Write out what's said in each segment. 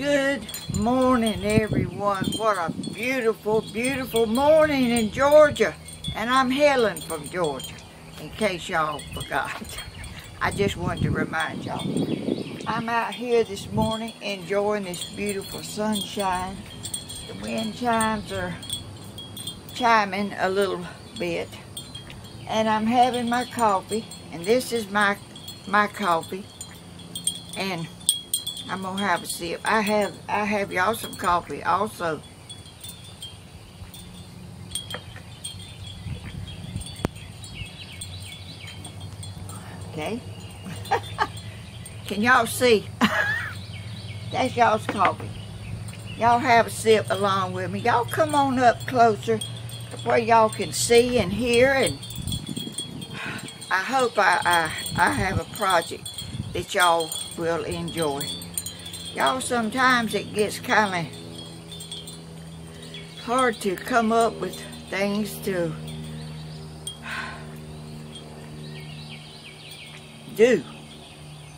Good morning, everyone. What a beautiful, beautiful morning in Georgia. And I'm Helen from Georgia, in case y'all forgot. I just wanted to remind y'all. I'm out here this morning enjoying this beautiful sunshine. The wind chimes are chiming a little bit. And I'm having my coffee. And this is my my coffee. And I'm gonna have a sip. I have I have y'all some coffee also. Okay. Can y'all see? That's y'all's coffee. Y'all have a sip along with me. Y'all come on up closer where y'all can see and hear and I hope I, I, I have a project that y'all will enjoy. Y'all, sometimes it gets kind of hard to come up with things to do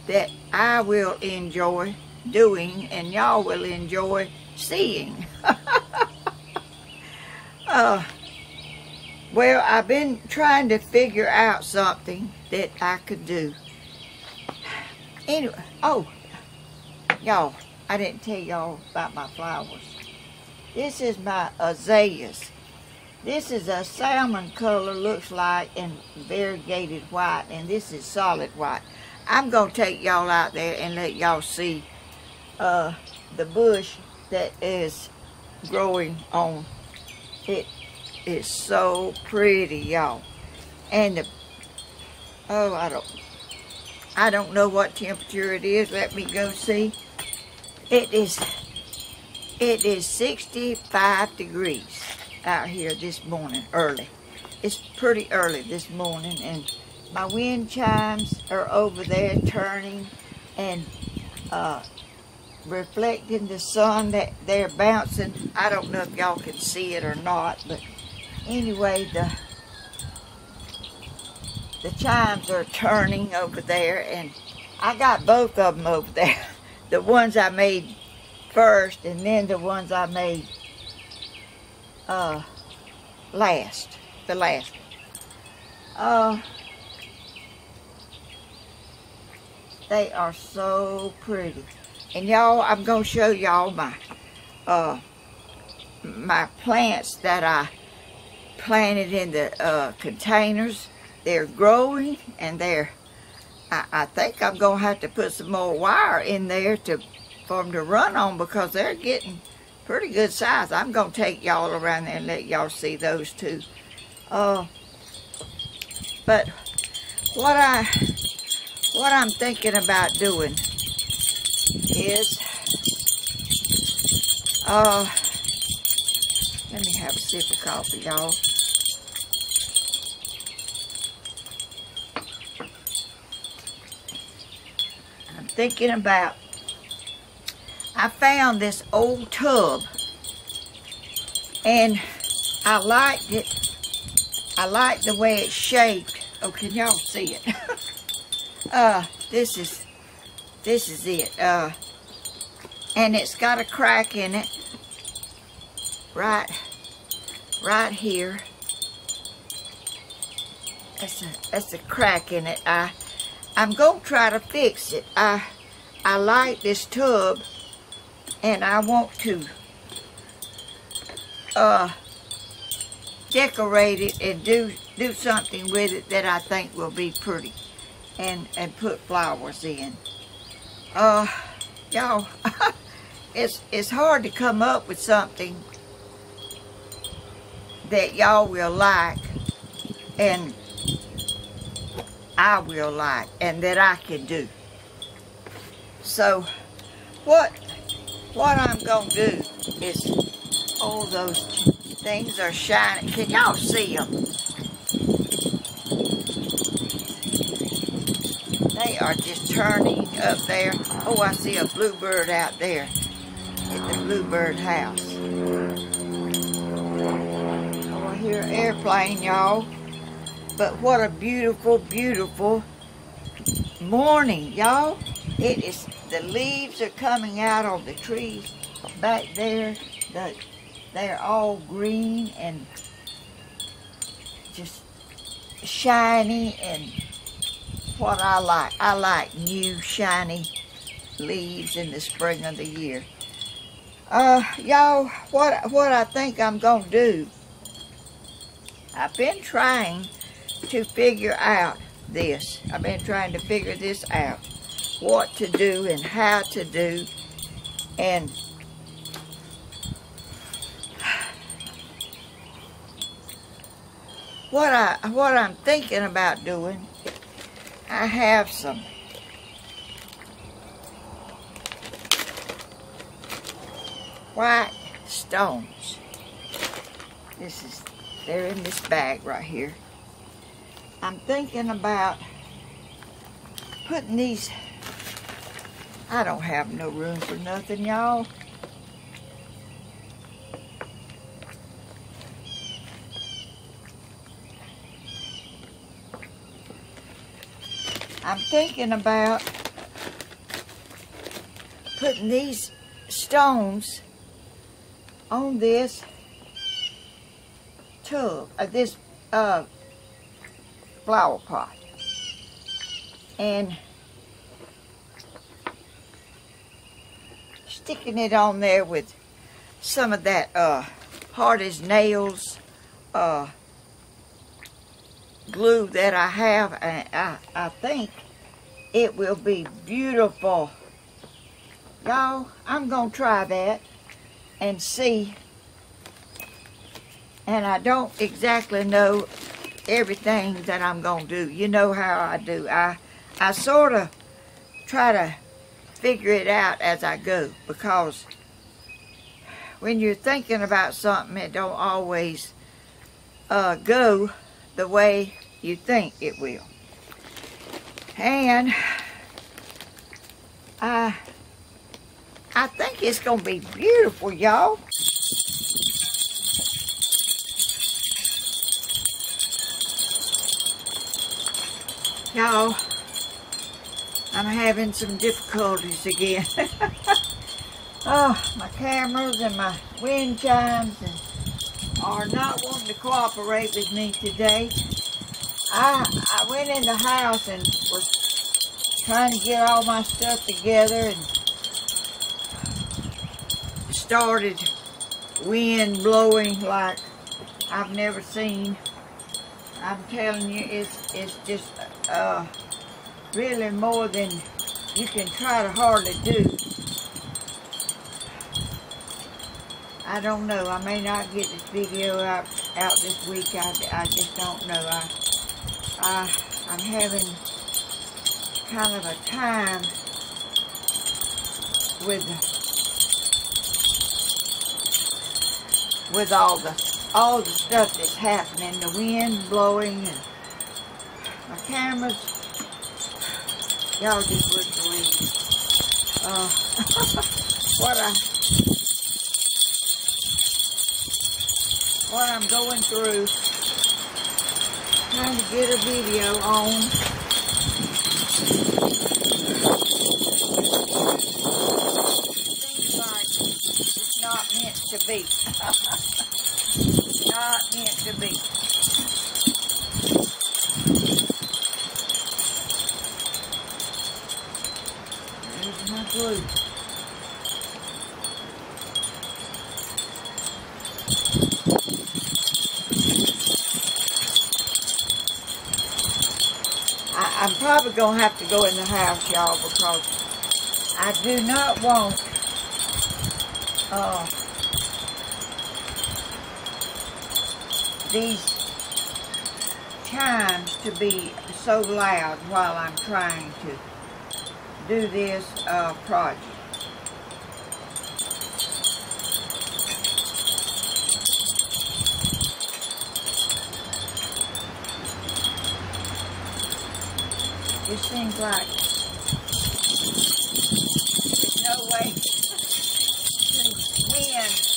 that I will enjoy doing and y'all will enjoy seeing. uh, well, I've been trying to figure out something that I could do. Anyway, oh, y'all, I didn't tell y'all about my flowers. This is my azaleas. This is a salmon color, looks like, and variegated white, and this is solid white. I'm going to take y'all out there and let y'all see uh, the bush that is growing on. It is so pretty, y'all. And the, oh, I don't, I don't know what temperature it is. Let me go see. It is, it is 65 degrees out here this morning, early. It's pretty early this morning, and my wind chimes are over there turning and uh, reflecting the sun that they're bouncing. I don't know if y'all can see it or not, but anyway, the the chimes are turning over there, and I got both of them over there. the ones I made first, and then the ones I made uh, last, the last. Uh, they are so pretty. And y'all, I'm going to show y'all my, uh, my plants that I planted in the uh, containers. They're growing and they're, I, I think I'm going to have to put some more wire in there to for them to run on because they're getting pretty good size. I'm going to take y'all around there and let y'all see those too. Uh, but what I what I'm thinking about doing is uh let me have a sip of coffee y'all thinking about I found this old tub and I liked it. I like the way it's shaped. Oh, can y'all see it? uh, this is, this is it. Uh, and it's got a crack in it. Right, right here. That's a, that's a crack in it. I, I'm going to try to fix it. I, I like this tub and I want to uh, decorate it and do do something with it that I think will be pretty and and put flowers in uh y'all it's it's hard to come up with something that y'all will like and I will like and that I can do so what what I'm going to do is all those things are shining. Can y'all see them? They are just turning up there. Oh, I see a bluebird out there at the bluebird house. Oh, I hear an airplane, y'all. But what a beautiful, beautiful morning, y'all. It is the leaves are coming out on the trees back there. The, they're all green and just shiny and what I like. I like new shiny leaves in the spring of the year. Uh, y'all, what, what I think I'm going to do, I've been trying to figure out this. I've been trying to figure this out. What to do and how to do. And what I what I'm thinking about doing, I have some white stones. This is they're in this bag right here. I'm thinking about putting these, I don't have no room for nothing, y'all. I'm thinking about putting these stones on this tub, uh, this uh, flower pot. And sticking it on there with some of that uh, hard as nails uh, glue that I have. And I, I think it will be beautiful. Y'all, I'm going to try that and see. And I don't exactly know everything that I'm going to do. You know how I do. I, I sort of try to figure it out as I go because when you're thinking about something, it don't always uh, go the way you think it will. And I, I think it's going to be beautiful, y'all. Y'all, I'm having some difficulties again. oh, my cameras and my wind chimes and are not wanting to cooperate with me today. I I went in the house and was trying to get all my stuff together and started wind blowing like I've never seen. I'm telling you, it's it's just uh, really more than you can try to hardly do. I don't know. I may not get this video out, out this week. I, I just don't know. I, I, I'm having kind of a time with with all the all the stuff that's happening, the wind blowing and my cameras, y'all just wouldn't believe uh, what I, what I'm going through, trying to get a video on. Not meant to be. not meant to be. glue. I, am probably going to have to go in the house, y'all, because I do not want uh, these chimes to be so loud while I'm trying to do this uh, project. It seems like there's no way to win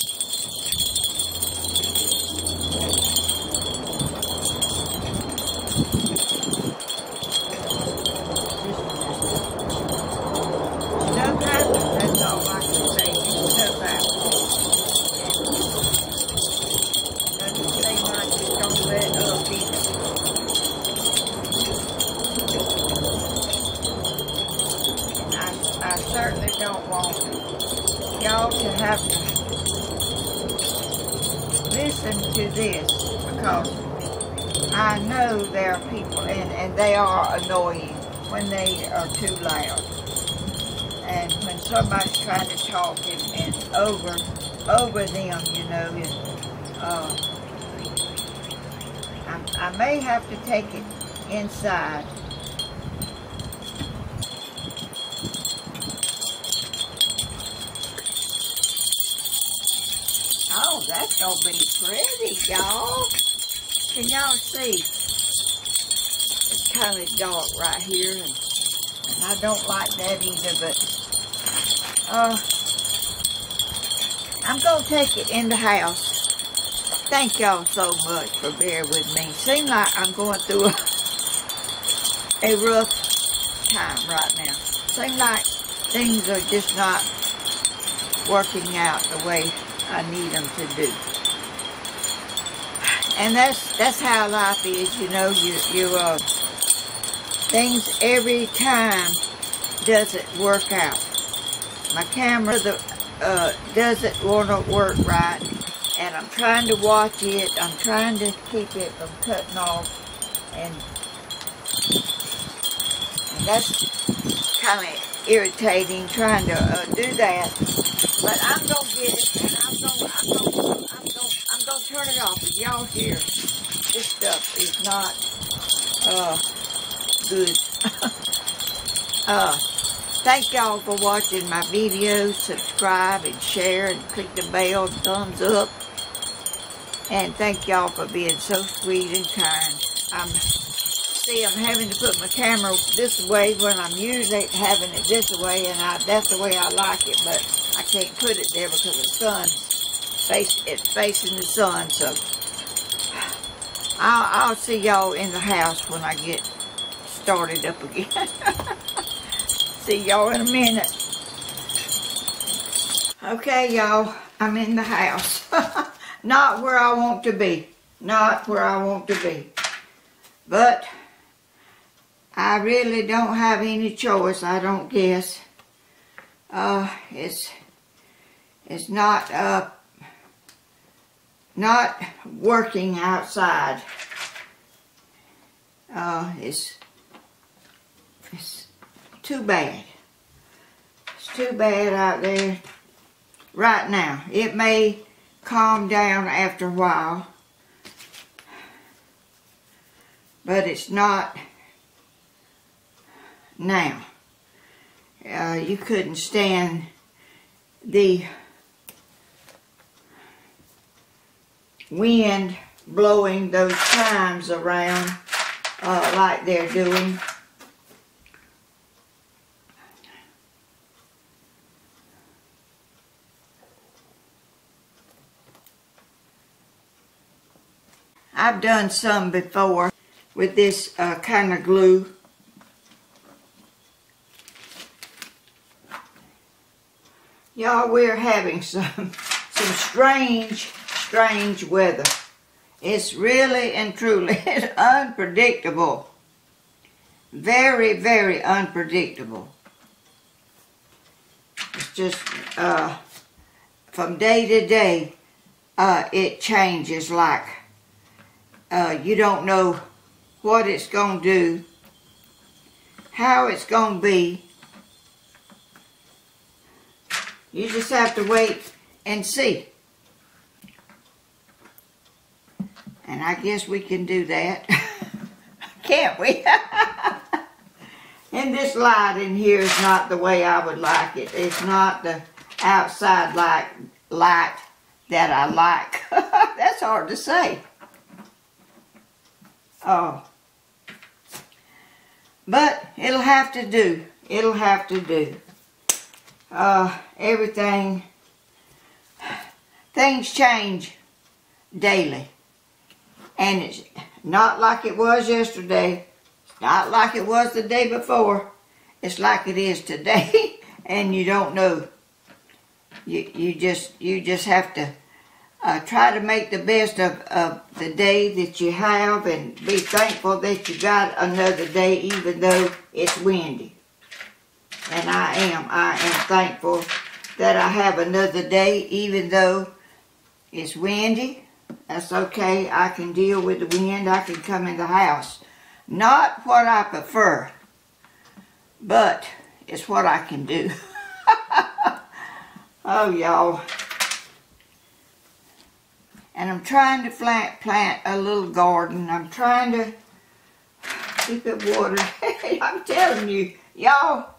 don't want y'all to have to listen to this because I know there are people and, and they are annoying when they are too loud. And when somebody's trying to talk and, and over over them, you know, and uh, I, I may have to take it inside. Oh, that's gonna be pretty, y'all. Can y'all see? It's kind of dark right here, and, and I don't like that either, but uh, I'm gonna take it in the house. Thank y'all so much for bearing with me. Seems like I'm going through a, a rough time right now. Seems like things are just not working out the way I need them to do and that's that's how life is. You know, you you uh, things every time doesn't work out. My camera the, uh, doesn't want to work right, and I'm trying to watch it. I'm trying to keep it from cutting off, and, and that's kind of irritating trying to uh, do that. But I'm gonna get it, and I'm gonna I'm gonna I'm gonna I'm gonna turn it off. Y'all hear this stuff is not uh, good. uh, thank y'all for watching my videos. Subscribe and share and click the bell, thumbs up. And thank y'all for being so sweet and kind. I'm see I'm having to put my camera this way when I'm usually having it this way and I, that's the way I like it but I can't put it there because the sun face it's facing the sun so I'll, I'll see y'all in the house when I get started up again see y'all in a minute. Okay y'all I'm in the house. Not where I want to be. Not where I want to be. But I really don't have any choice I don't guess. Uh, it's it's not uh, not working outside. Uh, it's too bad. It's too bad out there right now. It may calm down after a while, but it's not now. Uh, you couldn't stand the wind blowing those chimes around uh, like they're doing. I've done some before with this uh, kind of glue. Y'all, we're having some, some strange strange weather. It's really and truly unpredictable. Very, very unpredictable. It's just uh, from day to day, uh, it changes like uh, you don't know what it's going to do, how it's going to be. You just have to wait and see. And I guess we can do that. Can't we? and this light in here is not the way I would like it. It's not the outside light, light that I like. That's hard to say. Oh. But it'll have to do. It'll have to do. Uh, everything, things change daily. And it's not like it was yesterday. Not like it was the day before. It's like it is today. and you don't know. You, you just you just have to uh, try to make the best of, of the day that you have and be thankful that you got another day even though it's windy. And I am. I am thankful that I have another day, even though it's windy. That's okay. I can deal with the wind. I can come in the house. Not what I prefer, but it's what I can do. oh, y'all. And I'm trying to plant, plant a little garden. I'm trying to keep it watered. I'm telling you, y'all,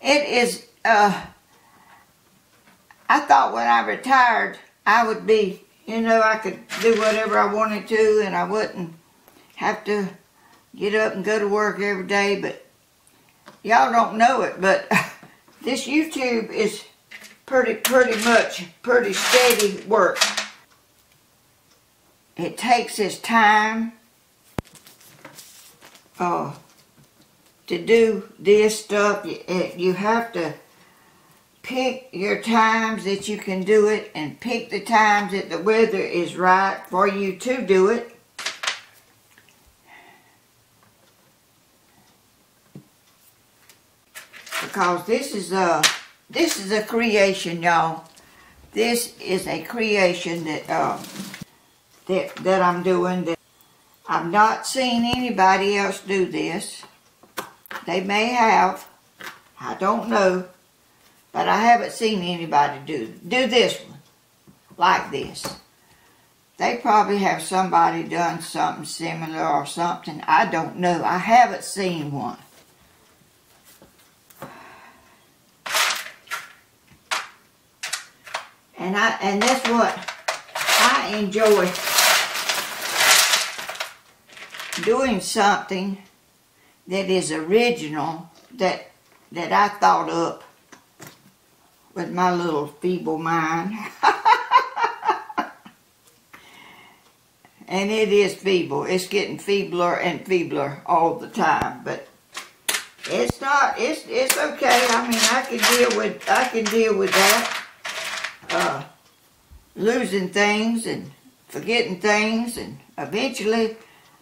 it is, uh, I thought when I retired, I would be, you know, I could do whatever I wanted to and I wouldn't have to get up and go to work every day, but y'all don't know it, but this YouTube is pretty, pretty much, pretty steady work. It takes its time uh, to do this stuff. You, you have to pick your times that you can do it and pick the times that the weather is right for you to do it. Because this is a this is a creation, y'all. This is a creation that uh, that that I'm doing. That I've not seen anybody else do this. They may have. I don't know. But I haven't seen anybody do, do this one, like this. They probably have somebody done something similar or something. I don't know. I haven't seen one. And I and that's what I enjoy doing something that is original that that I thought up with my little feeble mind. and it is feeble. It's getting feebler and feebler all the time. But it's not. It's it's okay. I mean, I can deal with. I can deal with that. Uh, losing things and forgetting things, and eventually,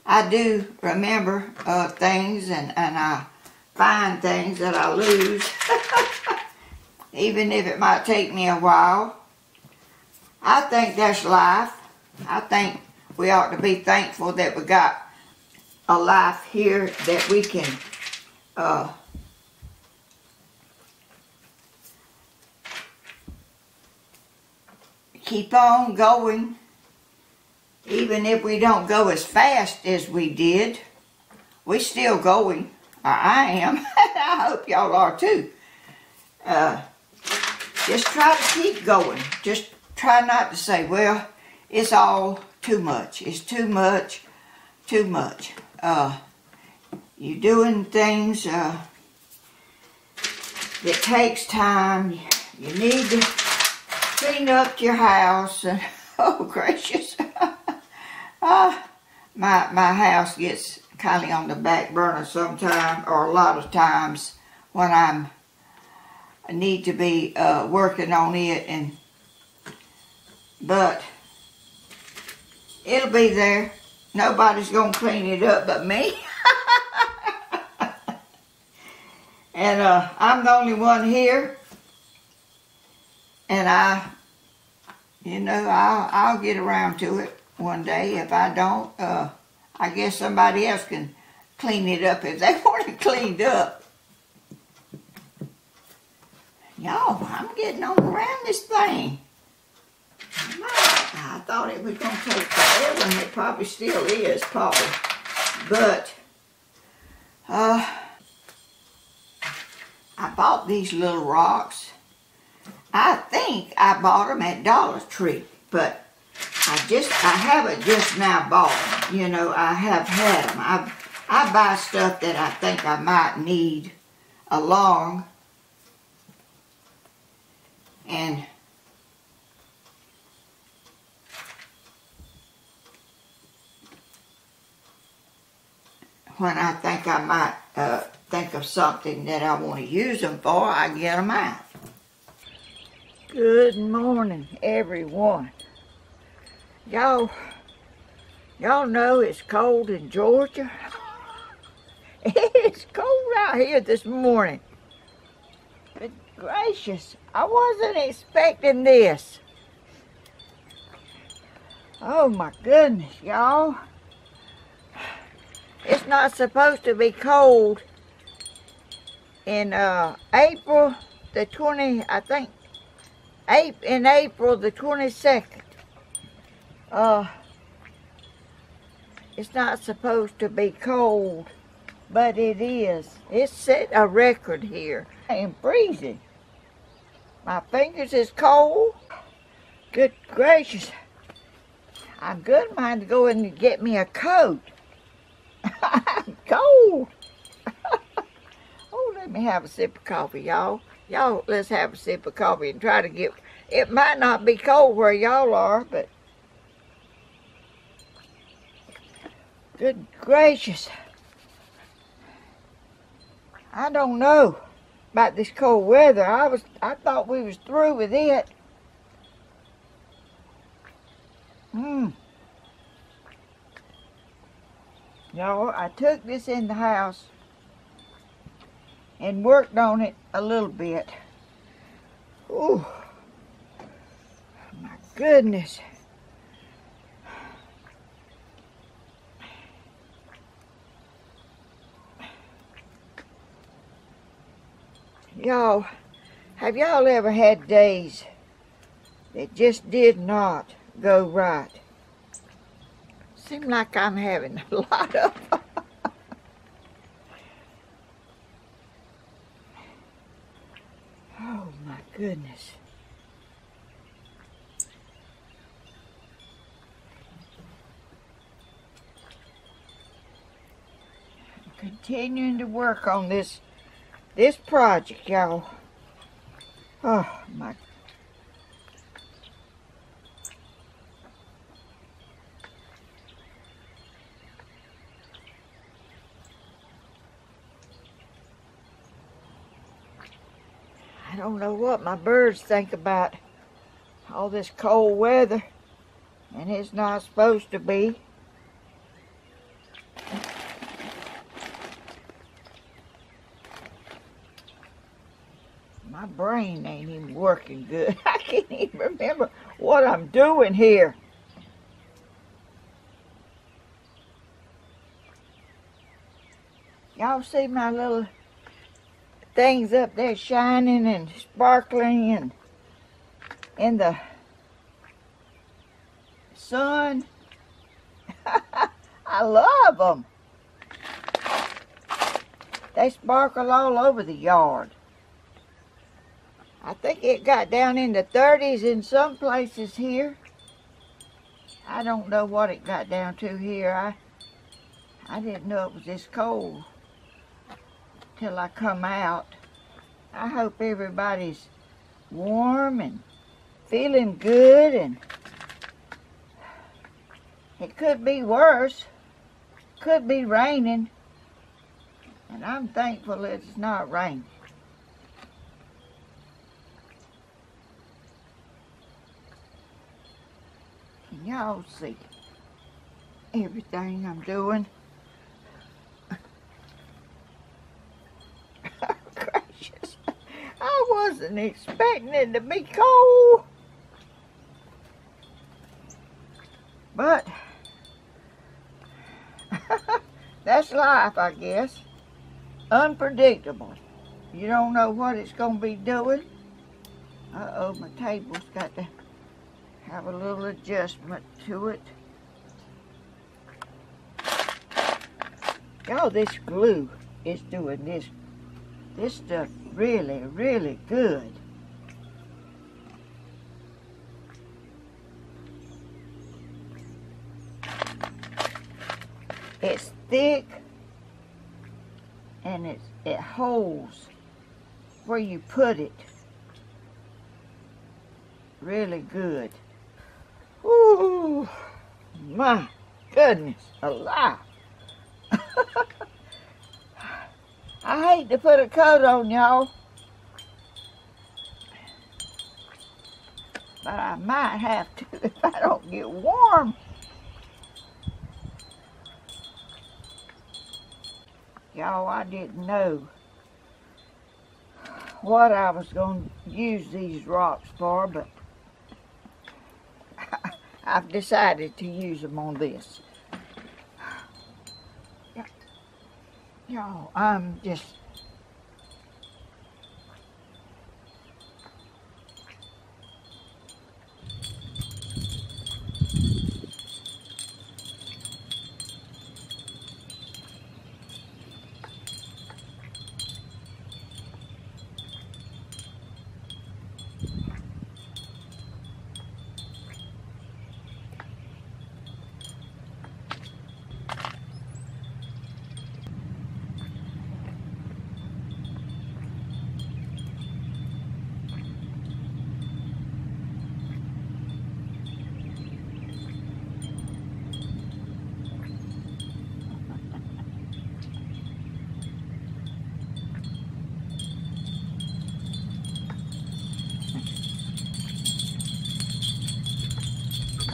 I do remember uh, things, and and I find things that I lose. even if it might take me a while. I think that's life. I think we ought to be thankful that we got a life here that we can uh, keep on going even if we don't go as fast as we did we still going I am I hope y'all are too uh, just try to keep going. Just try not to say, well, it's all too much. It's too much, too much. Uh, you're doing things uh, that takes time. You need to clean up your house. And, oh, gracious. uh, my, my house gets kind of on the back burner sometimes or a lot of times when I'm need to be uh, working on it and but it'll be there nobody's gonna clean it up but me and uh, I'm the only one here and I you know I'll, I'll get around to it one day if I don't uh, I guess somebody else can clean it up if they want it cleaned up Y'all, I'm getting on around this thing. I thought it was going to take forever, and it probably still is, probably. But, uh, I bought these little rocks. I think I bought them at Dollar Tree, but I just, I haven't just now bought them. You know, I have had them. I, I buy stuff that I think I might need along and when I think I might uh, think of something that I want to use them for, I get them out. Good morning, everyone. Y'all, y'all know it's cold in Georgia. It's cold out here this morning. Good gracious. I wasn't expecting this. Oh my goodness, y'all. It's not supposed to be cold in uh, April the 20, I think, in April the 22nd. Uh, it's not supposed to be cold, but it is. It set a record here. I am freezing. My fingers is cold. Good gracious. I'm good mind to go in and get me a coat. I'm cold. oh, let me have a sip of coffee, y'all. Y'all, let's have a sip of coffee and try to get... It might not be cold where y'all are, but Good gracious. I don't know about this cold weather. I was I thought we was through with it. Hmm. Y'all, I took this in the house and worked on it a little bit. Ooh. My goodness. Y'all, have y'all ever had days that just did not go right? Seem like I'm having a lot of Oh my goodness. continuing to work on this this project, y'all. Oh, my. Don't know what my birds think about all this cold weather, and it's not supposed to be. My brain ain't even working good. I can't even remember what I'm doing here. Y'all see my little things up there shining and sparkling and in the sun. I love them. They sparkle all over the yard. I think it got down in the 30s in some places here. I don't know what it got down to here. I I didn't know it was this cold till I come out. I hope everybody's warm and feeling good and it could be worse. Could be raining. And I'm thankful it's not raining. y'all see everything I'm doing. Gracious, I wasn't expecting it to be cold. But, that's life, I guess. Unpredictable. You don't know what it's going to be doing. Uh-oh, my table's got to have a little adjustment to it. Oh, this glue is doing this, this stuff really, really good. It's thick and it's, it holds where you put it really good. Ooh, my goodness, alive. I hate to put a coat on y'all. But I might have to if I don't get warm. Y'all, I didn't know what I was going to use these rocks for, but I've decided to use them on this. Y'all, I'm just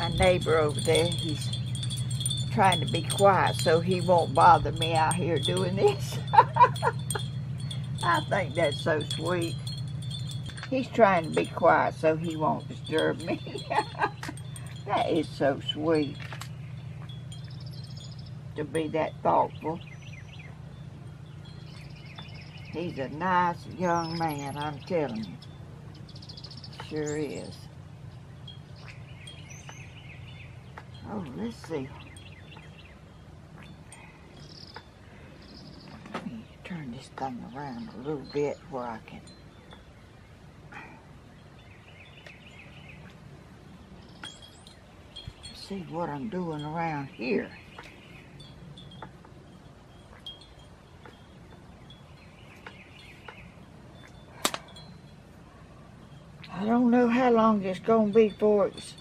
my neighbor over there, he's trying to be quiet so he won't bother me out here doing this. I think that's so sweet. He's trying to be quiet so he won't disturb me. that is so sweet to be that thoughtful. He's a nice young man, I'm telling you. Sure is. Oh, let's see. Let me turn this thing around a little bit where I can. See what I'm doing around here. I don't know how long it's going to be before it's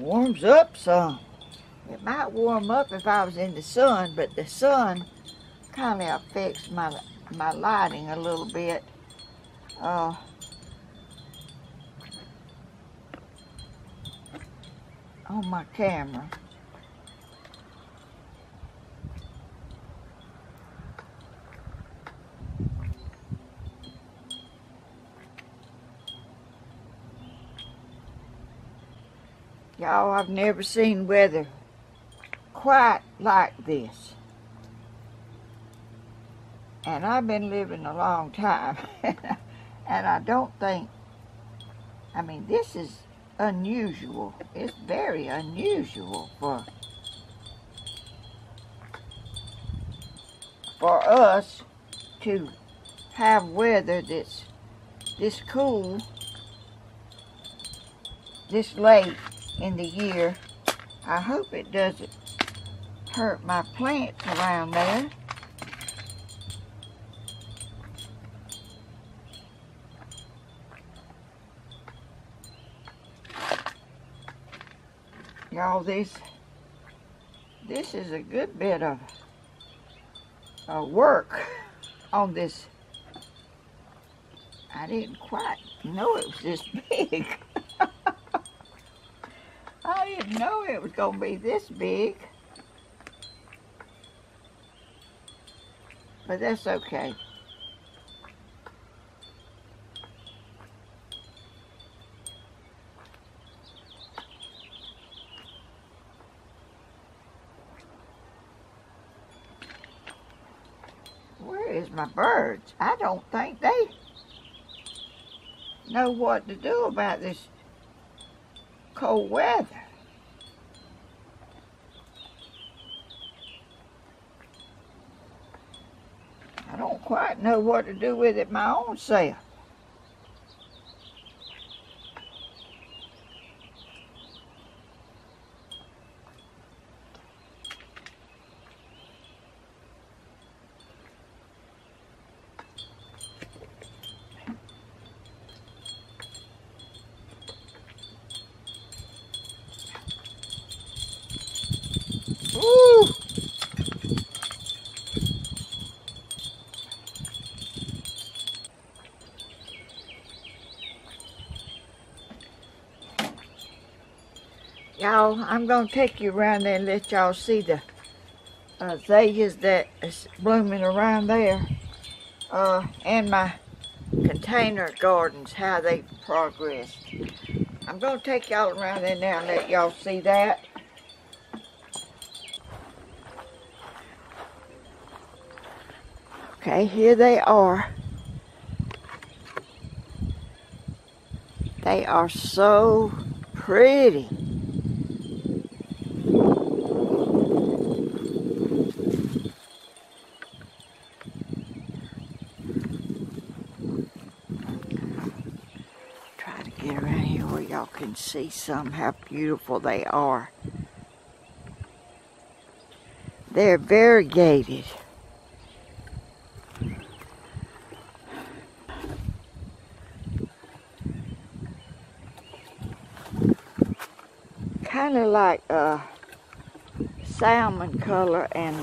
warms up some. It might warm up if I was in the sun, but the sun kind of affects my my lighting a little bit. Uh, on my camera. Y'all, I've never seen weather quite like this. And I've been living a long time. and I don't think, I mean, this is unusual. It's very unusual for for us to have weather that's this cool this late in the year. I hope it doesn't hurt my plants around there. Y'all, this, this is a good bit of work on this. I didn't quite know it was this big. I didn't know it was going to be this big. But that's okay. Where is my birds? I don't think they know what to do about this cold weather. I don't quite know what to do with it my own self. Ooh. Y'all, I'm going to take you around there and let y'all see the azaleas that is blooming around there. uh, and my container gardens, how they progressed. I'm going to take y'all around there now and let y'all see that. Okay, here they are. They are so pretty. Try to get around here where y'all can see some how beautiful they are. They're variegated. kind of like a salmon color and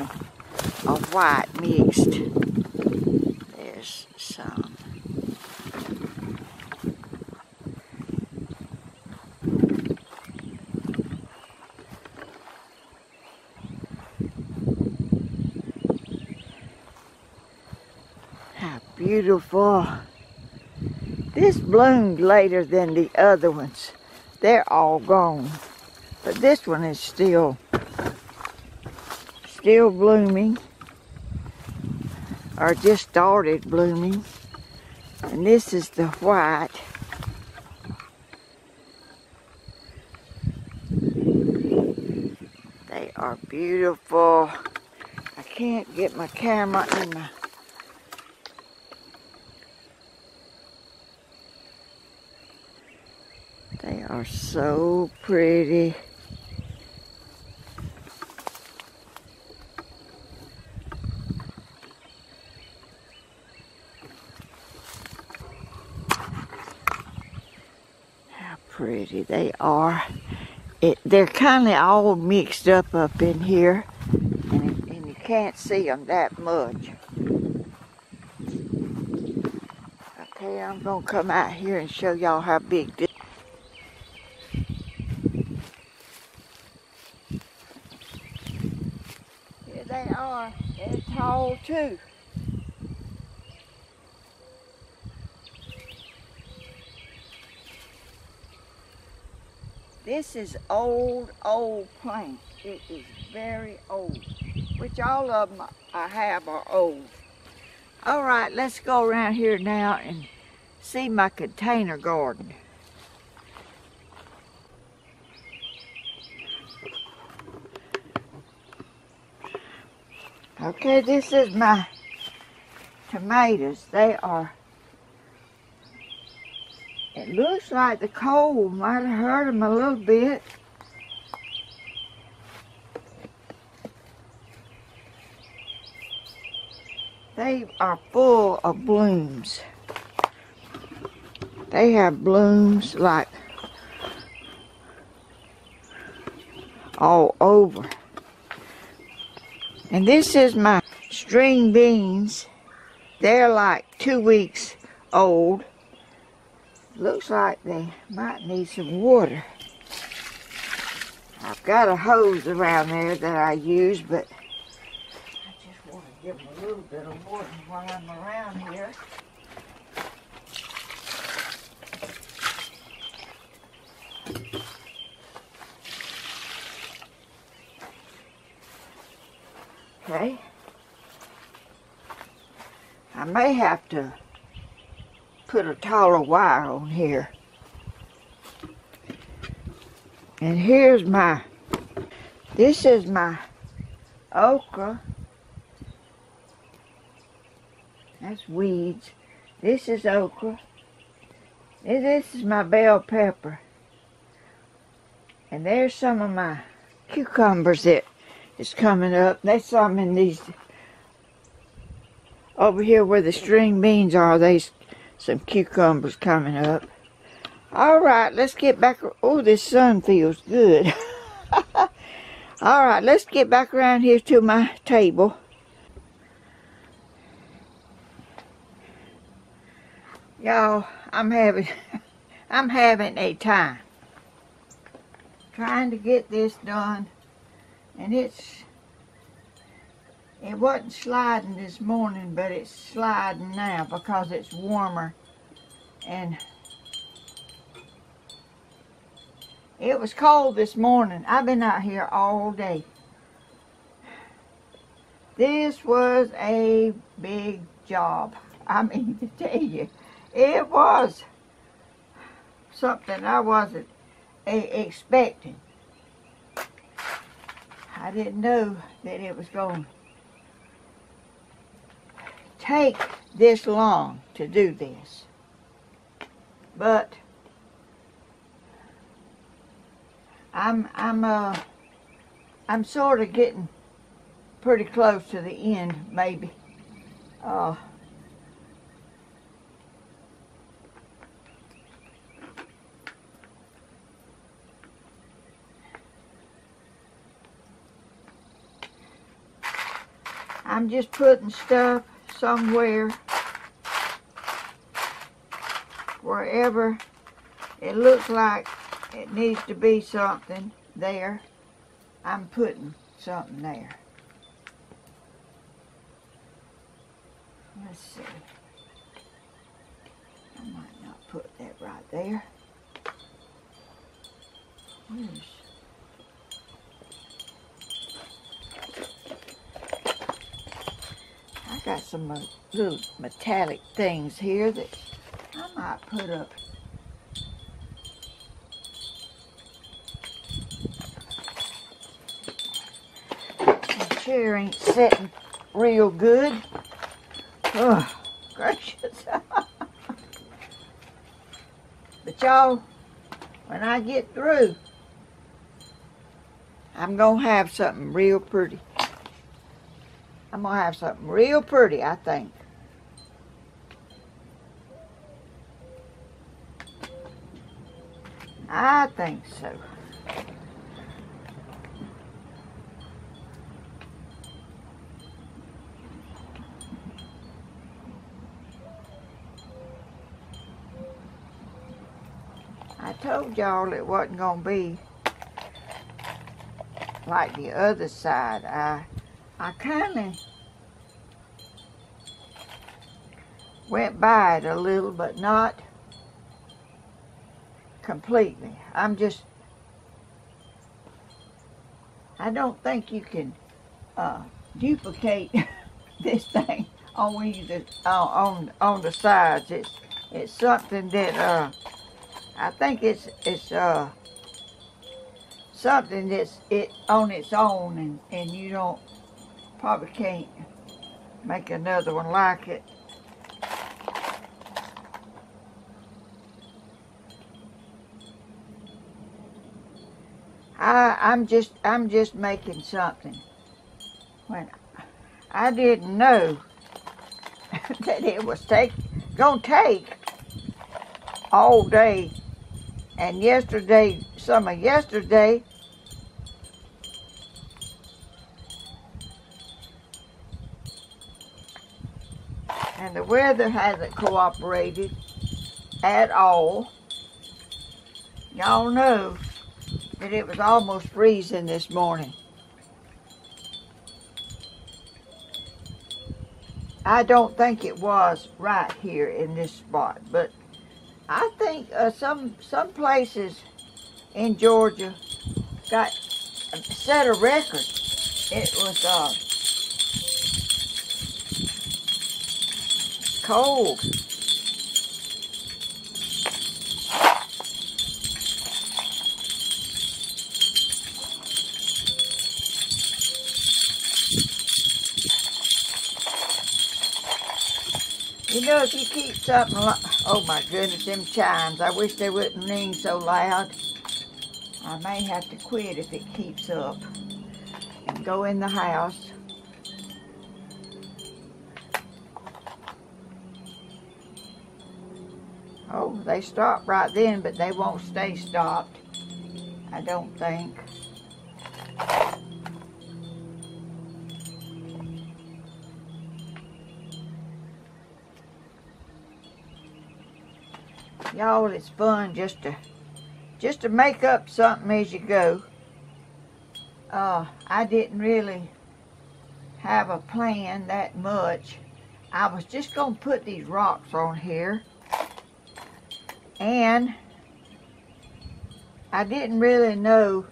a white mixed. There's some. How beautiful. This bloomed later than the other ones. They're all gone. But this one is still, still blooming. Or just started blooming. And this is the white. They are beautiful. I can't get my camera in my They are so pretty. How pretty they are. It, they're kind of all mixed up up in here, and, and you can't see them that much. Okay, I'm going to come out here and show y'all how big this Here they are. They're tall too. This is old, old plant. It is very old, which all of them I have are old. All right, let's go around here now and see my container garden. Okay, this is my tomatoes. They are it looks like the cold might have hurt them a little bit. They are full of blooms. They have blooms like all over. And this is my string beans. They're like two weeks old. Looks like they might need some water. I've got a hose around there that I use, but I just want to give them a little bit of water while I'm around here. Okay. I may have to put a taller wire on here. And here's my, this is my okra. That's weeds. This is okra. This is my bell pepper. And there's some of my cucumbers that is coming up. There's some in these, over here where the string beans are, there's some cucumbers coming up. All right, let's get back. Oh, this sun feels good. All right, let's get back around here to my table. Y'all, I'm having, I'm having a time. Trying to get this done. And it's, It wasn't sliding this morning, but it's sliding now because it's warmer. And it was cold this morning. I've been out here all day. This was a big job. I mean to tell you, it was something I wasn't eh, expecting. I didn't know that it was going to take this long to do this. But I'm I'm uh I'm sort of getting pretty close to the end maybe. Uh I'm just putting stuff somewhere wherever it looks like it needs to be something there. I'm putting something there. Let's see. I might not put that right there. Where's got some little metallic things here that I might put up. The chair ain't sitting real good. Oh, gracious. but y'all, when I get through, I'm going to have something real pretty. I'm going to have something real pretty, I think. I think so. I told y'all it wasn't going to be like the other side. I kind of went by it a little, but not completely. I'm just, I don't think you can uh, duplicate this thing on either on on the sides. It's it's something that uh, I think it's it's uh, something that's it on its own, and and you don't Probably can't make another one like it. I, I'm just I'm just making something. When I didn't know that it was take gonna take all day and yesterday some of yesterday and the weather hasn't cooperated at all. Y'all know that it was almost freezing this morning. I don't think it was right here in this spot, but I think uh, some some places in Georgia got set a record. It was uh, cold. You know, if you keep something like, oh my goodness, them chimes, I wish they wouldn't ring so loud. I may have to quit if it keeps up and go in the house. Oh, they stop right then, but they won't stay stopped. I don't think. Y'all, it's fun just to just to make up something as you go. Uh, I didn't really have a plan that much. I was just going to put these rocks on here. And I didn't really know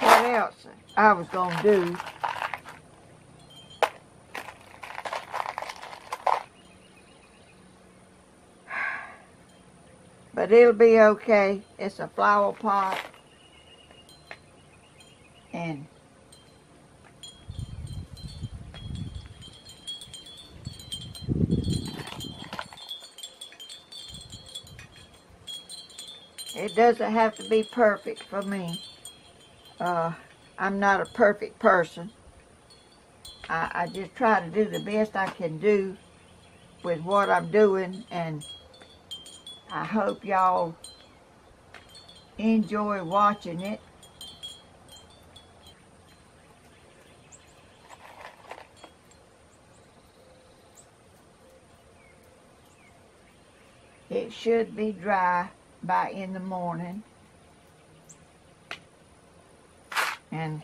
what else I was going to do. But it'll be okay. It's a flower pot. And it doesn't have to be perfect for me. Uh, I'm not a perfect person. I, I just try to do the best I can do with what I'm doing and I hope y'all enjoy watching it. It should be dry by in the morning. And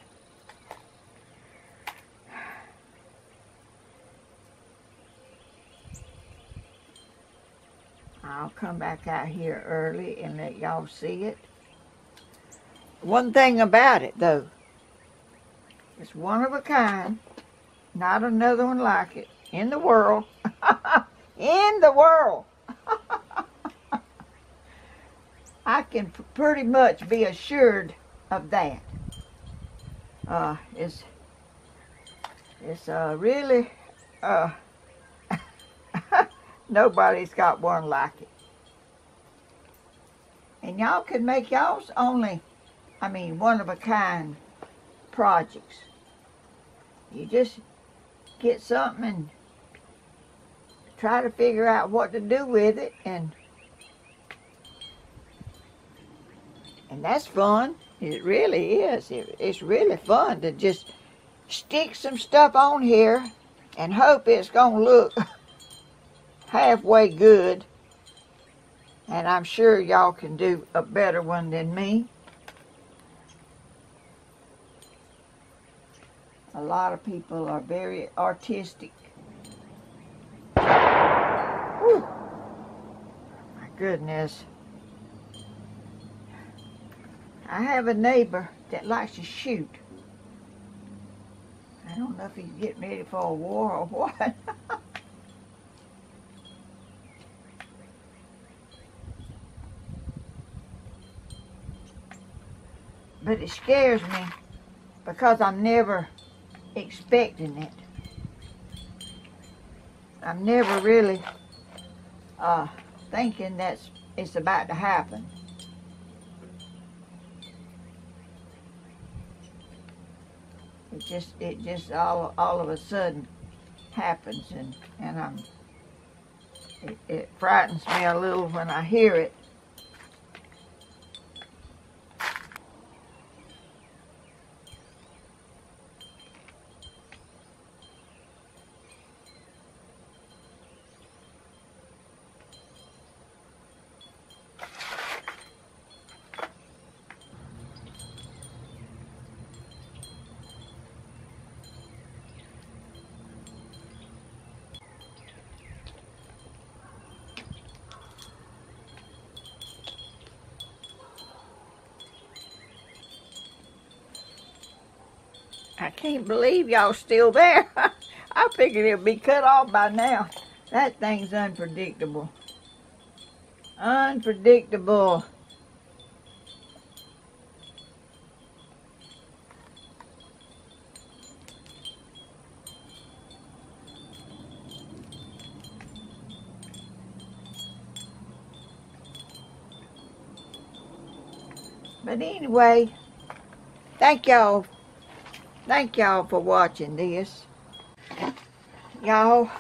I'll come back out here early and let y'all see it. One thing about it, though, it's one of a kind. Not another one like it in the world. in the world. I can pretty much be assured of that. Uh, it's it's uh, really uh, Nobody's got one like it. And y'all can make y'all's only, I mean, one-of-a-kind projects. You just get something and try to figure out what to do with it and and that's fun. It really is. It, it's really fun to just stick some stuff on here and hope it's going to look halfway good. And I'm sure y'all can do a better one than me. A lot of people are very artistic. Whew. My goodness. I have a neighbor that likes to shoot. I don't know if he's getting ready for a war or what. but it scares me because I'm never expecting it. I'm never really uh, thinking that it's about to happen. It just, it just all, all of a sudden happens and, and I'm, it, it frightens me a little when I hear it. I can't believe y'all still there. I figured it'd be cut off by now. That thing's unpredictable. Unpredictable. But anyway, thank y'all Thank y'all for watching this. Y'all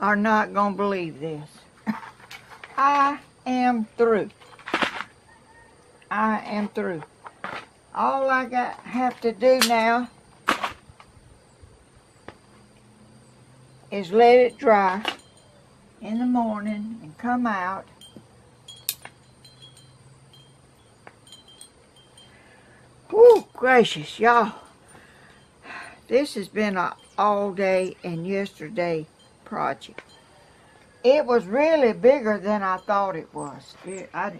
are not going to believe this. I am through. I am through. All I got have to do now is let it dry in the morning and come out. Whoo, gracious, y'all. This has been a all day and yesterday project. It was really bigger than I thought it was. It, I,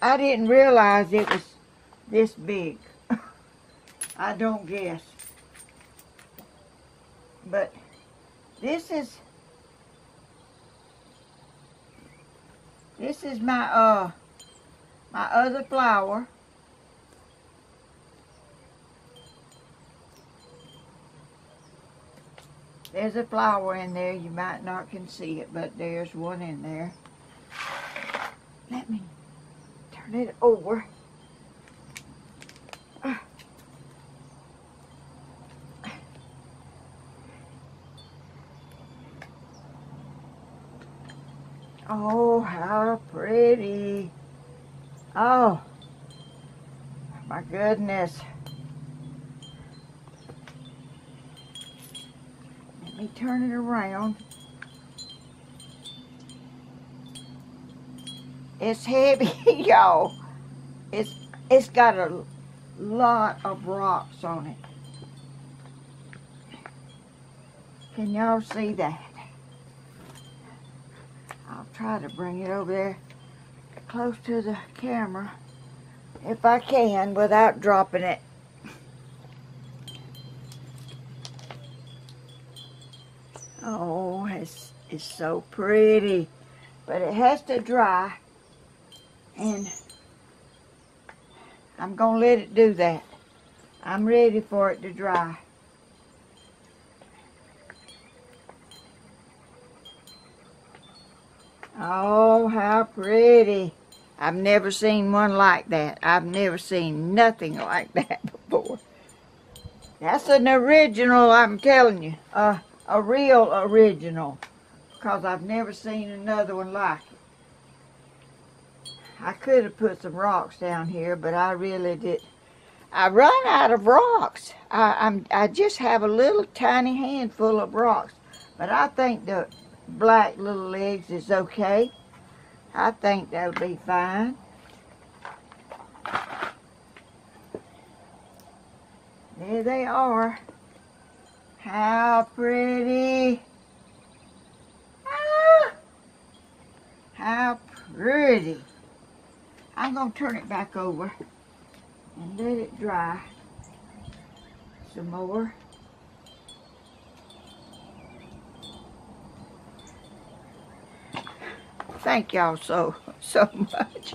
I didn't realize it was this big. I don't guess. But this is this is my uh my other flower. There's a flower in there. You might not can see it, but there's one in there. Let me turn it over. Oh, how pretty. Oh, my goodness. Let me turn it around. It's heavy, y'all. It's it's got a lot of rocks on it. Can y'all see that? I'll try to bring it over there close to the camera if I can without dropping it. Oh, it's, it's so pretty. But it has to dry. And I'm going to let it do that. I'm ready for it to dry. Oh, how pretty. I've never seen one like that. I've never seen nothing like that before. That's an original, I'm telling you. Uh, a real original. Because I've never seen another one like it. I could have put some rocks down here, but I really did. I run out of rocks. I, I'm, I just have a little tiny handful of rocks. But I think the black little legs is okay. I think that'll be fine. There they are. How pretty. Ah, how pretty. I'm going to turn it back over and let it dry some more. Thank y'all so, so much.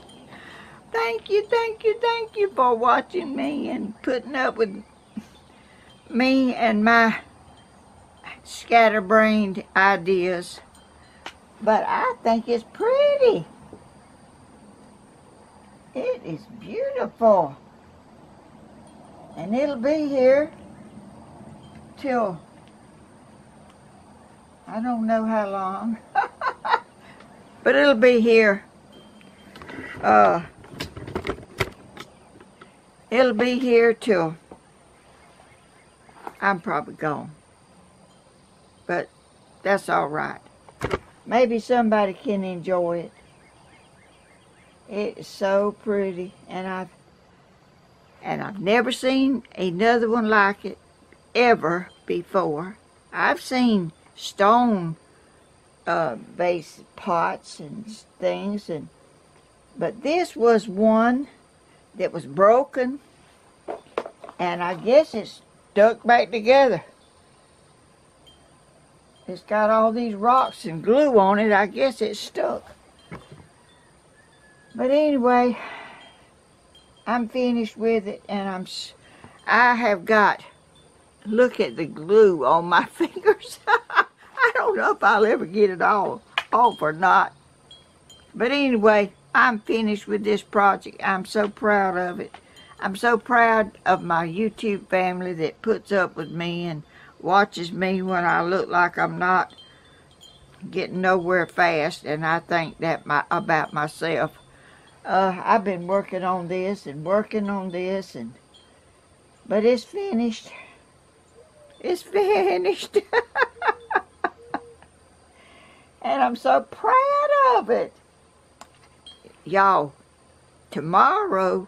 Thank you, thank you, thank you for watching me and putting up with me and my scatterbrained ideas. But I think it's pretty. It is beautiful. And it'll be here till I don't know how long. But it'll be here. Uh, it'll be here till I'm probably gone. That's all right. Maybe somebody can enjoy it. It's so pretty, and I've and I've never seen another one like it ever before. I've seen stone uh, vase pots and things, and but this was one that was broken, and I guess it's stuck back together. It's got all these rocks and glue on it. I guess it's stuck. But anyway, I'm finished with it, and I'm. I have got. Look at the glue on my fingers. I don't know if I'll ever get it all off or not. But anyway, I'm finished with this project. I'm so proud of it. I'm so proud of my YouTube family that puts up with me and watches me when I look like I'm not getting nowhere fast. And I think that my, about myself. Uh, I've been working on this and working on this, and but it's finished. It's finished. And I'm so proud of it. Y'all, tomorrow,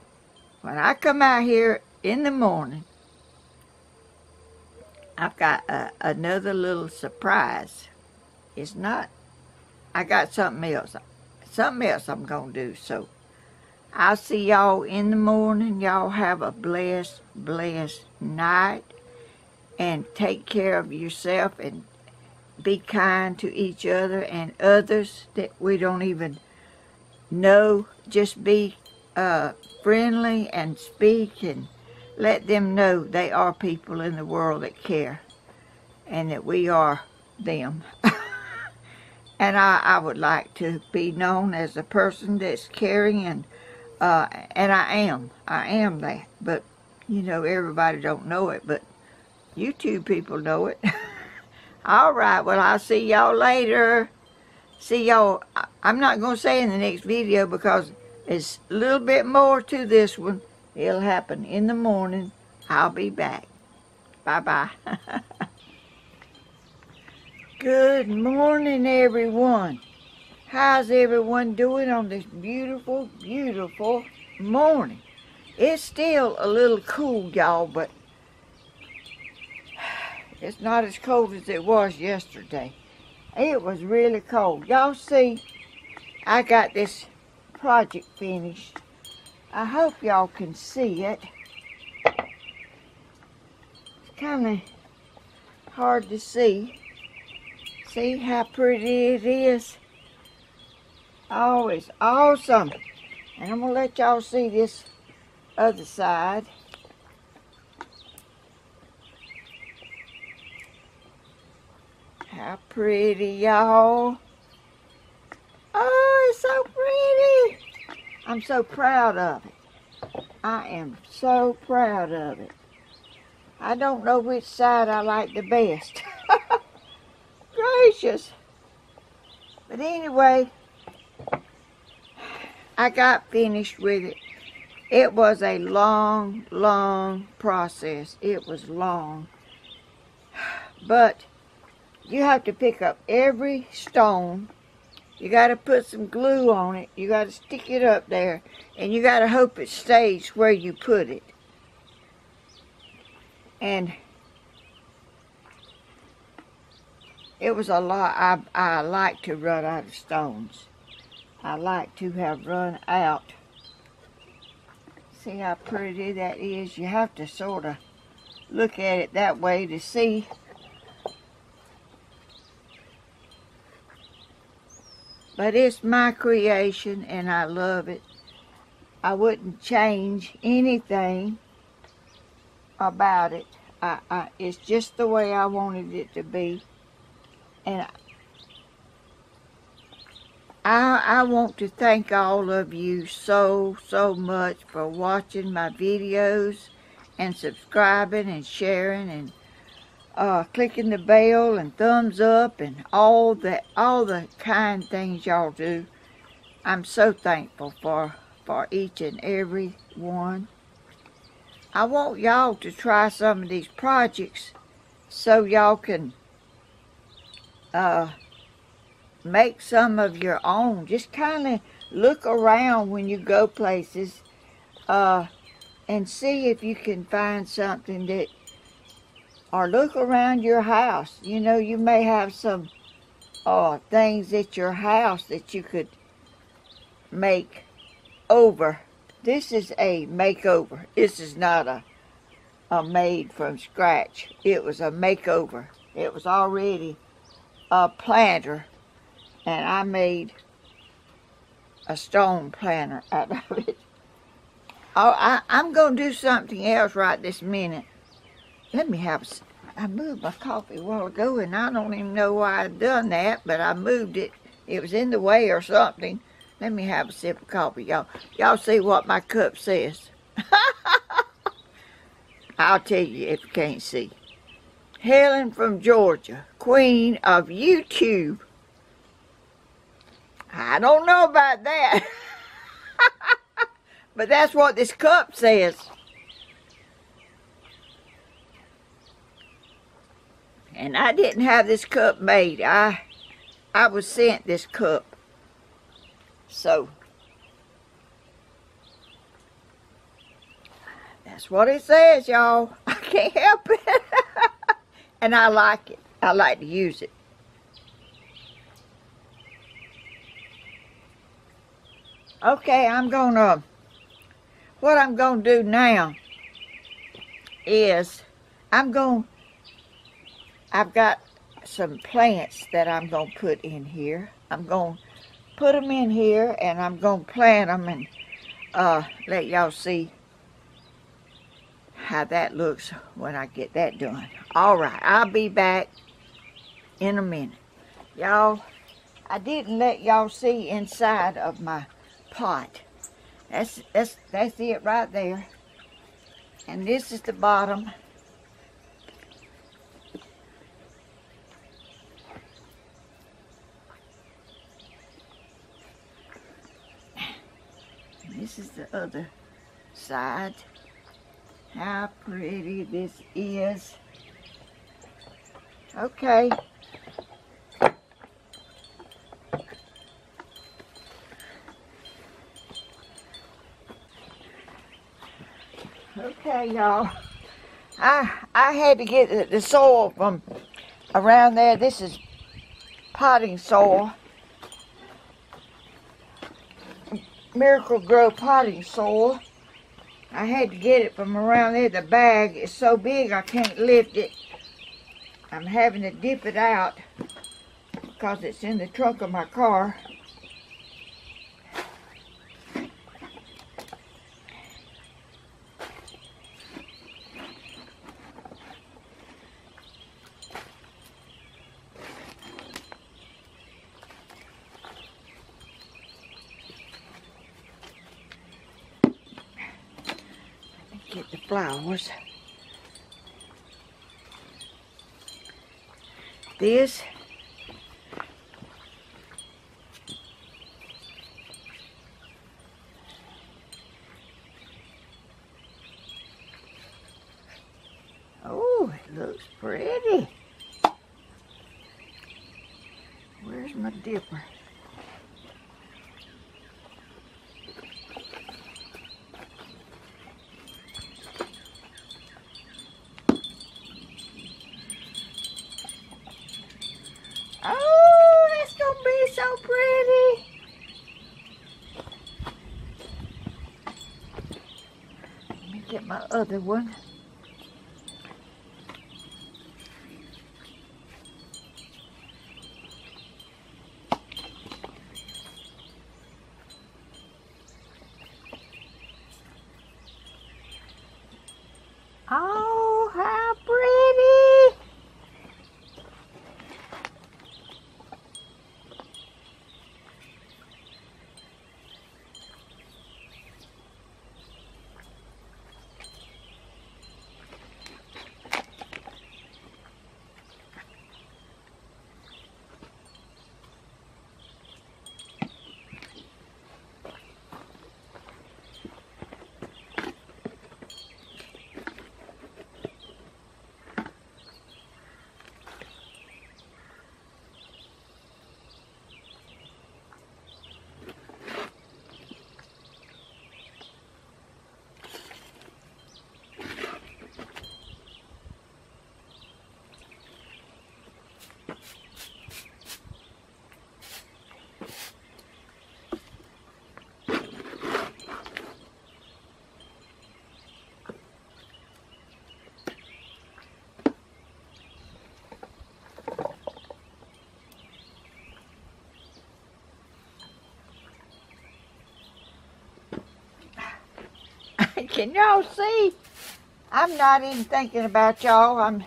when I come out here in the morning, I've got a, another little surprise. It's not, I got something else. Something else I'm going to do. So I'll see y'all in the morning. Y'all have a blessed, blessed night. And take care of yourself and be kind to each other and others that we don't even know. Just be uh, friendly and speak and let them know they are people in the world that care and that we are them. and I, I would like to be known as a person that's caring and uh, and I am. I am that. But, you know, everybody don't know it, but YouTube people know it. All right, well, I'll see y'all later. See y'all, I'm not going to say in the next video because it's a little bit more to this one. It'll happen in the morning. I'll be back. Bye-bye. Good morning, everyone. How's everyone doing on this beautiful, beautiful morning? It's still a little cool, y'all, but it's not as cold as it was yesterday. It was really cold. Y'all see, I got this project finished. I hope y'all can see it. It's kind of hard to see. See how pretty it is? Oh, it's awesome. And I'm going to let y'all see this other side. How pretty, y'all. Oh, it's so pretty. I'm so proud of it. I am so proud of it. I don't know which side I like the best. Gracious. But anyway, I got finished with it. It was a long, long process. It was long. But you have to pick up every stone. You got to put some glue on it. You got to stick it up there. And you got to hope it stays where you put it. And it was a lot. I, I like to run out of stones. I like to have run out. See how pretty that is? You have to sort of look at it that way to see But it's my creation and I love it. I wouldn't change anything about it. I, I, it's just the way I wanted it to be. And I, I want to thank all of you so, so much for watching my videos and subscribing and sharing and uh, clicking the bell and thumbs up and all the all the kind things y'all do. I'm so thankful for for each and every one. I want y'all to try some of these projects so y'all can uh, make some of your own. Just kind of look around when you go places uh, and see if you can find something that or look around your house. You know, you may have some uh, things at your house that you could make over. This is a makeover. This is not a, a made from scratch. It was a makeover. It was already a planter and I made a stone planter out of it. Oh, I, I'm going to do something else right this minute. Let me have a, I moved my coffee a while ago and I don't even know why I done that, but I moved it. It was in the way or something. Let me have a sip of coffee, y'all. Y'all see what my cup says. I'll tell you if you can't see. Helen from Georgia, queen of YouTube. I don't know about that. but that's what this cup says. And I didn't have this cup made. I I was sent this cup. So that's what it says, y'all. I can't help it. And I like it. I like to use it. Okay, I'm gonna, what I'm gonna do now is I'm gonna, I've got some plants that I'm gonna put in here. I'm gonna put them in here and I'm gonna plant them and uh, let y'all see how that looks when I get that done. All right, I'll be back in a minute. Y'all, I didn't let y'all see inside of my pot. That's, that's, that's it right there. And this is the bottom. This is the other side. How pretty this is. Okay. Okay, y'all. I I had to get the, soil from around there. This is potting soil. Miracle-Gro potting soil. I had to get it from around there. The bag is so big I can't lift it. I'm having to dip it out because it's in the trunk of my car. Get This Oh, it looks pretty. Where's my dipper? Oh, that's gonna be so pretty. Let me get my other one. Oh, how pretty! Can y'all see? I'm not even thinking about y'all. I'm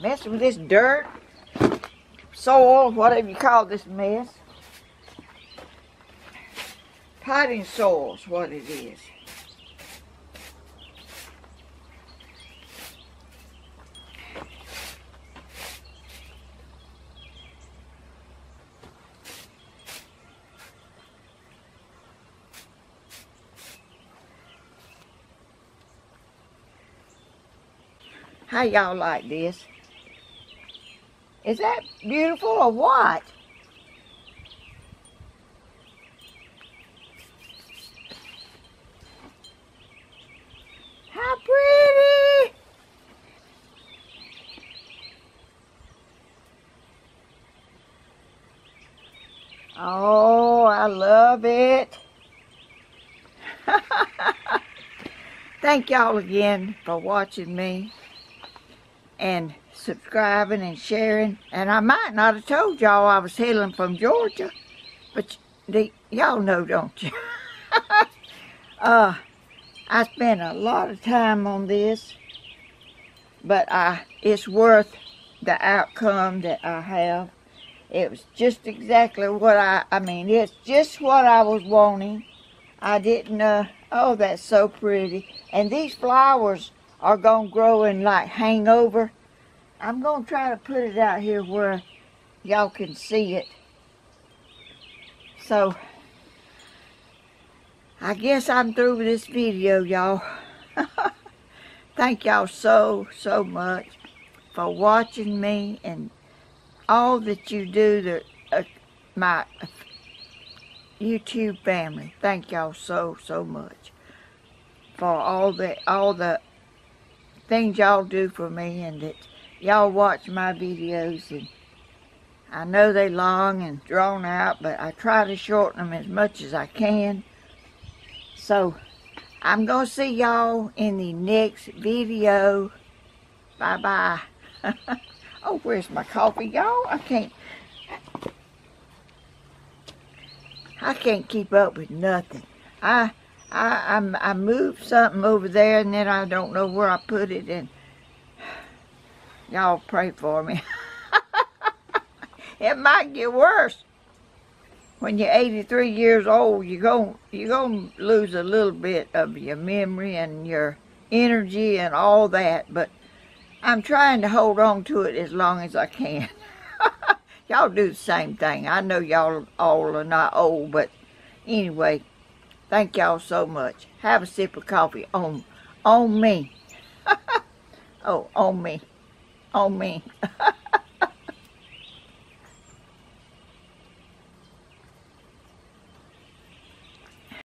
messing with this dirt, soil, whatever you call this mess. Potting soil's what it is. How y'all like this? Is that beautiful or what? How pretty! Oh, I love it. Thank y'all again for watching me and subscribing and sharing. And I might not have told y'all I was hailing from Georgia, but y'all know, don't you? uh, I spent a lot of time on this, but I, it's worth the outcome that I have. It was just exactly what I, I mean, it's just what I was wanting. I didn't, uh, oh, that's so pretty. And these flowers are going to grow and like hang over. I'm going to try to put it out here where y'all can see it. So, I guess I'm through with this video, y'all. Thank y'all so, so much for watching me and all that you do to uh, my YouTube family. Thank y'all so, so much for all the, all the things y'all do for me and that y'all watch my videos and I know they long and drawn out, but I try to shorten them as much as I can. So, I'm going to see y'all in the next video. Bye-bye. oh, where's my coffee, y'all? I can't... I can't keep up with nothing. I, I, I, I moved something over there, and then I don't know where I put it, and y'all pray for me. it might get worse when you're 83 years old, you're going you're going to lose a little bit of your memory and your energy and all that. But I'm trying to hold on to it as long as I can. y'all do the same thing. I know y'all all are not old, but anyway, thank y'all so much. Have a sip of coffee on on me. oh, on me. On me.